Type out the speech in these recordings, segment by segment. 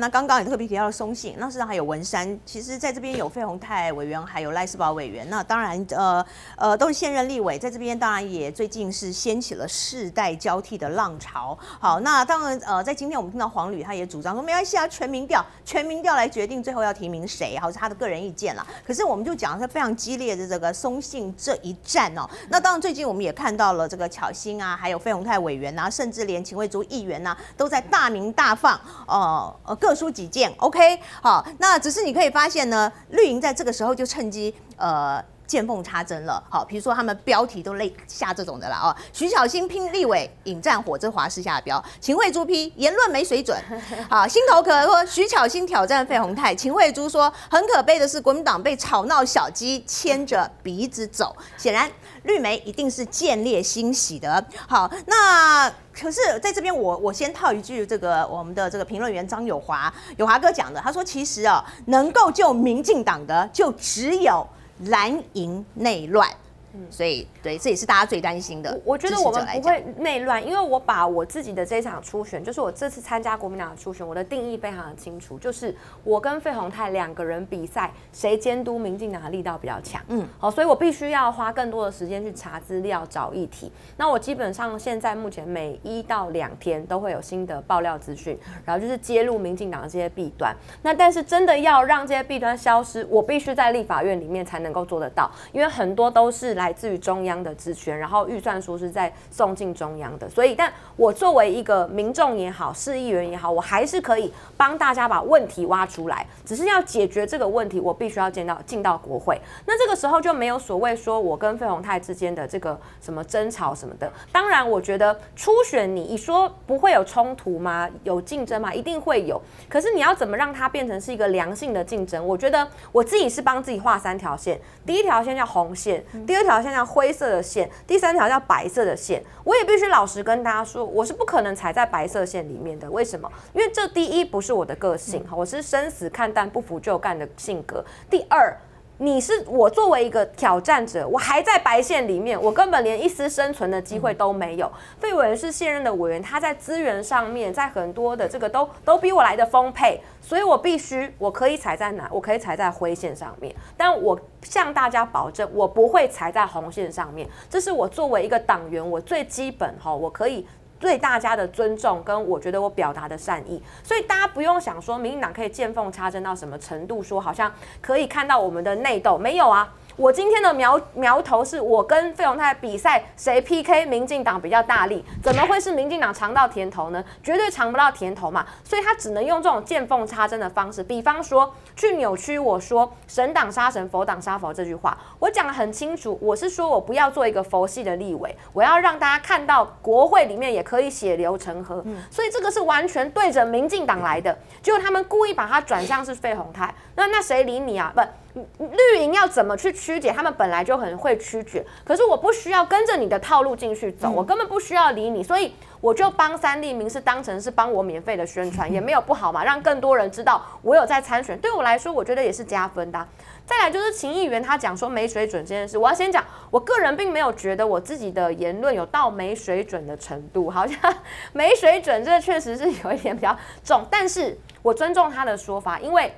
那刚刚也特别提到了松信，那事实上还有文山，其实在这边有费鸿泰委员，还有赖世宝委员。那当然，呃呃，都是现任立委，在这边当然也最近是掀起了世代交替的浪潮。好，那当然，呃，在今天我们听到黄旅他也主张说，没关系啊，全民调，全民调来决定最后要提名谁，好是他的个人意见啦。可是我们就讲是非常激烈的这个松信这一战哦。那当然，最近我们也看到了这个巧心啊，还有费鸿泰委员啊，甚至连秦惠珠议员呐，都在大名大放，哦呃各抒己见。OK，好，那只是你可以发现呢，绿营在这个时候就趁机呃。见缝插针了，好，比如说他们标题都类下这种的了哦。徐小新拼立委引战火，这华视下标。秦惠珠批言论没水准，好，心头可说徐巧芯挑战费鸿泰，秦惠珠说很可悲的是国民党被吵闹小鸡牵着鼻子走，显然绿媒一定是见猎欣喜的。好，那可是在这边我我先套一句这个我们的这个评论员张友华友华哥讲的，他说其实啊能够救民进党的就只有。蓝营内乱。所以，对，这也是大家最担心的。我觉得我们不会内乱，因为我把我自己的这场初选，就是我这次参加国民党的初选，我的定义非常的清楚，就是我跟费鸿泰两个人比赛，谁监督民进党的力道比较强。嗯，好，所以我必须要花更多的时间去查资料、找议题。那我基本上现在目前每一到两天都会有新的爆料资讯，然后就是揭露民进党的这些弊端。那但是真的要让这些弊端消失，我必须在立法院里面才能够做得到，因为很多都是。来自于中央的职权，然后预算书是在送进中央的，所以，但我作为一个民众也好，市议员也好，我还是可以帮大家把问题挖出来。只是要解决这个问题，我必须要见到进到国会。那这个时候就没有所谓说我跟费鸿泰之间的这个什么争吵什么的。当然，我觉得初选你一说不会有冲突吗？有竞争吗？一定会有。可是你要怎么让它变成是一个良性的竞争？我觉得我自己是帮自己画三条线，第一条线叫红线，第二条。条线叫灰色的线，第三条叫白色的线。我也必须老实跟大家说，我是不可能踩在白色线里面的。为什么？因为这第一不是我的个性，我是生死看淡、不服就干的性格。第二。你是我作为一个挑战者，我还在白线里面，我根本连一丝生存的机会都没有。费委员是现任的委员，他在资源上面，在很多的这个都都比我来的丰沛，所以我必须我可以踩在哪？我可以踩在灰线上面，但我向大家保证，我不会踩在红线上面。这是我作为一个党员，我最基本哈，我可以。对大家的尊重跟我觉得我表达的善意，所以大家不用想说民进党可以见缝插针到什么程度，说好像可以看到我们的内斗，没有啊。我今天的苗苗头是我跟费永泰比赛，谁 PK 民进党比较大力？怎么会是民进党尝到甜头呢？绝对尝不到甜头嘛！所以他只能用这种见缝插针的方式，比方说去扭曲我说神党杀神，佛党杀佛这句话。我讲的很清楚，我是说我不要做一个佛系的立委，我要让大家看到国会里面也可以血流成河。所以这个是完全对着民进党来的，结果他们故意把它转向是费鸿泰，那那谁理你啊？不。绿营要怎么去曲解？他们本来就很会曲解，可是我不需要跟着你的套路进去走，我根本不需要理你，所以我就帮三立明是当成是帮我免费的宣传，也没有不好嘛，让更多人知道我有在参选，对我来说，我觉得也是加分的。再来就是秦议员他讲说没水准这件事，我要先讲，我个人并没有觉得我自己的言论有到没水准的程度，好像没水准，这确实是有一点比较重，但是我尊重他的说法，因为。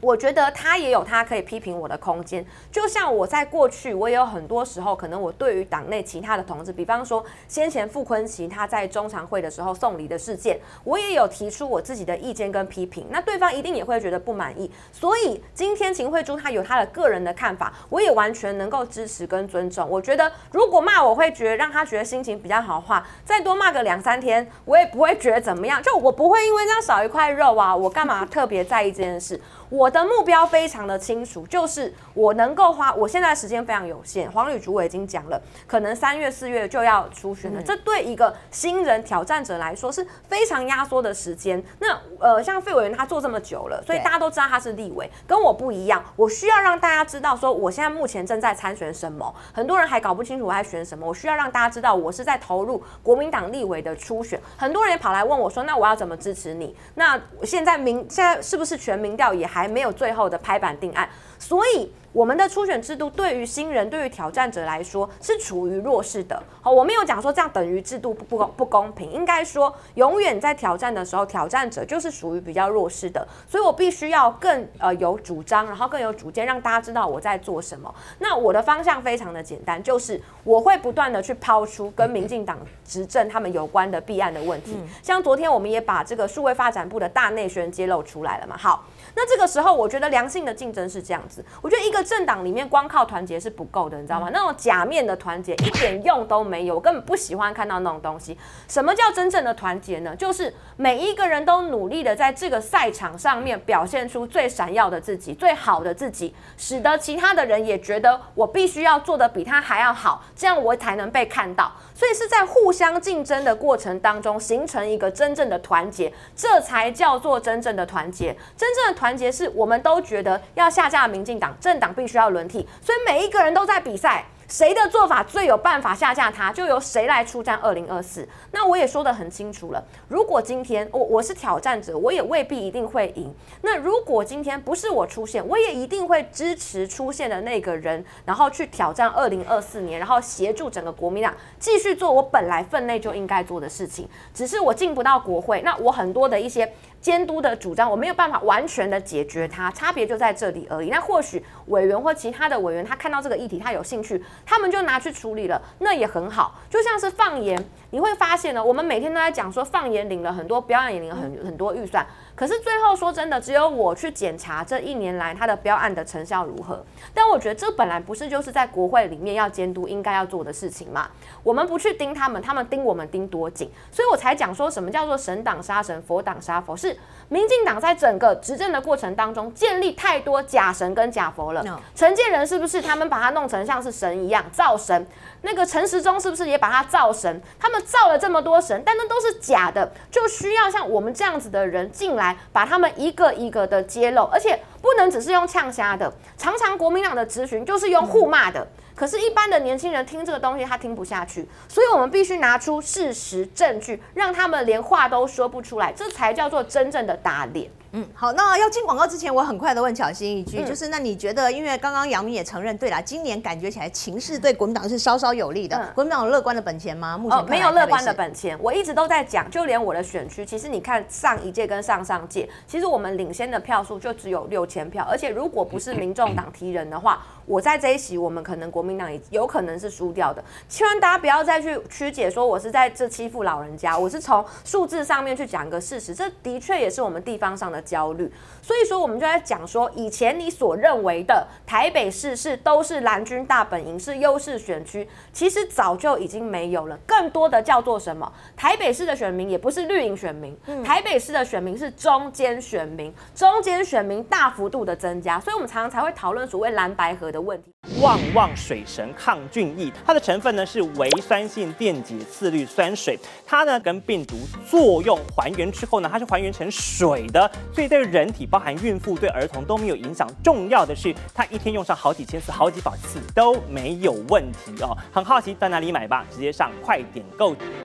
我觉得他也有他可以批评我的空间，就像我在过去，我也有很多时候，可能我对于党内其他的同志，比方说先前傅昆奇他在中常会的时候送礼的事件，我也有提出我自己的意见跟批评，那对方一定也会觉得不满意。所以今天秦慧珠她有她的个人的看法，我也完全能够支持跟尊重。我觉得如果骂我会觉得让他觉得心情比较好的话，再多骂个两三天，我也不会觉得怎么样，就我不会因为这样少一块肉啊，我干嘛特别在意这件事？我的目标非常的清楚，就是我能够花，我现在时间非常有限。黄旅主委已经讲了，可能三月四月就要出选了，这对一个新人挑战者来说是非常压缩的时间。那呃，像费委员他做这么久了，所以大家都知道他是立委，跟我不一样。我需要让大家知道说，我现在目前正在参选什么。很多人还搞不清楚我在选什么，我需要让大家知道我是在投入国民党立委的初选。很多人也跑来问我说，那我要怎么支持你？那现在民现在是不是全民调也还？还没有最后的拍板定案，所以。我们的初选制度对于新人、对于挑战者来说是处于弱势的。好，我没有讲说这样等于制度不不公不公平，应该说永远在挑战的时候，挑战者就是属于比较弱势的，所以我必须要更呃有主张，然后更有主见，让大家知道我在做什么。那我的方向非常的简单，就是我会不断的去抛出跟民进党执政他们有关的弊案的问题，像昨天我们也把这个数位发展部的大内宣揭露出来了嘛。好。那这个时候，我觉得良性的竞争是这样子。我觉得一个政党里面光靠团结是不够的，你知道吗？那种假面的团结一点用都没有，我根本不喜欢看到那种东西。什么叫真正的团结呢？就是每一个人都努力的在这个赛场上面表现出最闪耀的自己、最好的自己，使得其他的人也觉得我必须要做的比他还要好，这样我才能被看到。所以是在互相竞争的过程当中形成一个真正的团结，这才叫做真正的团结。真正的团结是我们都觉得要下架民进党，政党必须要轮替，所以每一个人都在比赛。谁的做法最有办法下架他，就由谁来出战二零二四。那我也说得很清楚了，如果今天我我是挑战者，我也未必一定会赢。那如果今天不是我出现，我也一定会支持出现的那个人，然后去挑战二零二四年，然后协助整个国民党继续做我本来分内就应该做的事情。只是我进不到国会，那我很多的一些监督的主张，我没有办法完全的解决它，差别就在这里而已。那或许委员或其他的委员，他看到这个议题，他有兴趣。他们就拿去处理了，那也很好。就像是放盐，你会发现呢，我们每天都在讲说放盐领了很多，标案也领了很很多预算。可是最后说真的，只有我去检查这一年来他的标案的成效如何。但我觉得这本来不是就是在国会里面要监督应该要做的事情嘛？我们不去盯他们，他们盯我们盯多紧？所以我才讲说什么叫做神党杀神，佛党杀佛，是民进党在整个执政的过程当中建立太多假神跟假佛了。陈建仁是不是他们把他弄成像是神一样造神？那个陈时中是不是也把他造神？他们造了这么多神，但那都是假的，就需要像我们这样子的人进来。把他们一个一个的揭露，而且不能只是用呛瞎的，常常国民党的咨询就是用互骂的。可是，一般的年轻人听这个东西，他听不下去，所以我们必须拿出事实证据，让他们连话都说不出来，这才叫做真正的打脸。嗯，好，那要进广告之前，我很快的问巧心一句，就是那你觉得，因为刚刚杨明也承认，对啦，今年感觉起来情势对国民党是稍稍有利的，国民党有乐观的本钱吗？目前没有乐观的本钱，我一直都在讲，就连我的选区，其实你看上一届跟上上届，其实我们领先的票数就只有六千票，而且如果不是民众党提人的话，我在这一席，我们可能国民党也有可能是输掉的。希望大家不要再去曲解说我是在这欺负老人家，我是从数字上面去讲一个事实，这的确也是我们地方上的焦虑。所以说，我们就在讲说，以前你所认为的台北市是都是蓝军大本营，是优势选区，其实早就已经没有了。更多的叫做什么？台北市的选民也不是绿营选民，台北市的选民是中间选民，中间选民大幅度的增加，所以我们常常才会讨论所谓蓝白河的问题。旺旺水神抗菌液，它的成分呢是维酸性电解次氯酸水，它呢跟病毒作用还原之后呢，它是还原成水的，所以对人体，包含孕妇对儿童都没有影响。重要的是，它一天用上好几千次、好几百次都没有问题哦。很好奇在哪里买吧？直接上快点购。